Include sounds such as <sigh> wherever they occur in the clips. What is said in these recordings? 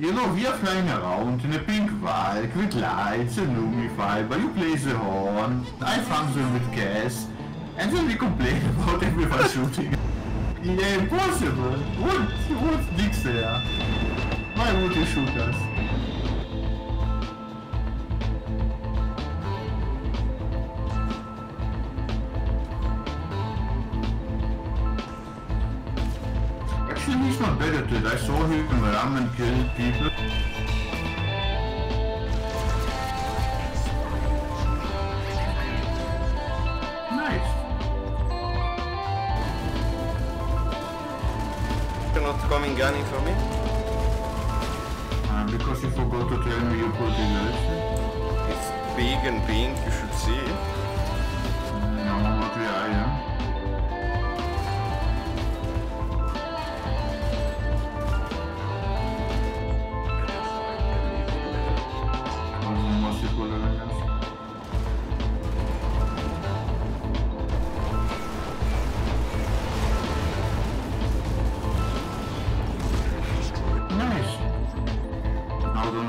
You know, we are flying around in a pink Valk with lights and Lumifiber. You play the horn, I function with gas, and then we complain <laughs> about everyone shooting. Yeah, impossible. What? What dicks there? Why would you shoot us? Actually, he's not bad at it. I saw him run and kill people. Nice. You're not coming gunning for me? Uh, because you forgot to tell me you put in the It's big and pink, you should see it. No, what we are, yeah.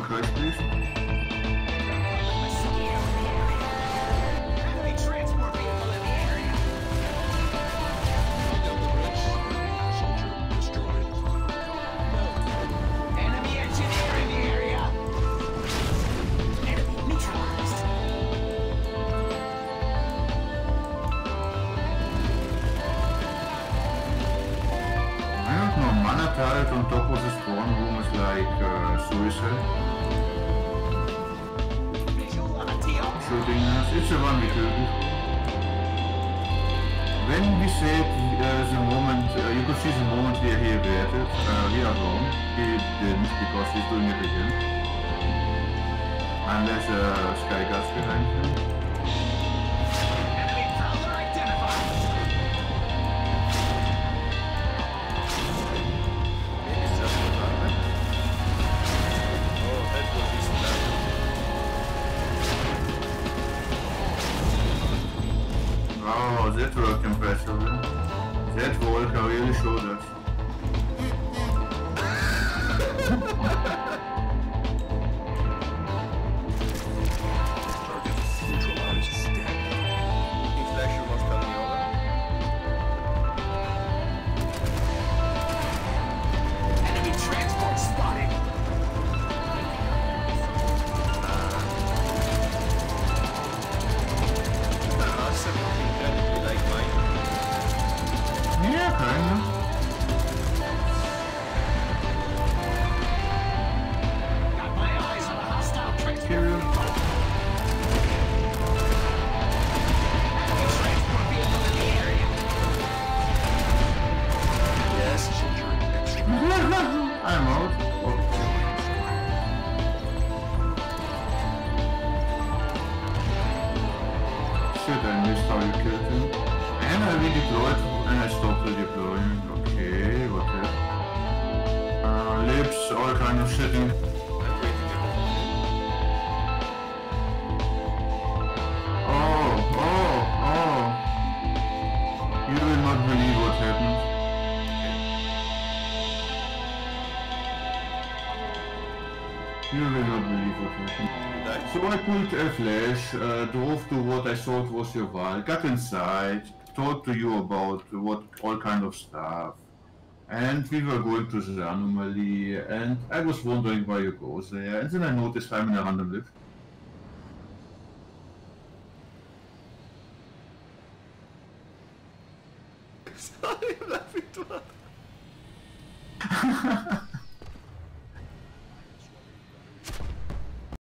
Please. Turret on top of the spawn room is like uh, suicide. A. Shooting us. It's a one we killed. When we said uh, the moment, uh, you could see the moment where he reverted, uh, we are wrong. He didn't because he's doing it again. Unless uh, Sky Guts behind him. Oh, that Volker really showed us. Out. Oh. Shit, I missed how you killed him. And I redeployed and I stopped the deploying. Okay, what happened? Uh, lips, all kind of shit. Not believe what happened. So I pulled a flash, uh, drove to what I thought was your Valk, got inside, talked to you about what all kind of stuff, and we were going to the anomaly, and I was wondering why you go there, and then I noticed I'm in a random lift. Sorry, I'm laughing too hard. <laughs>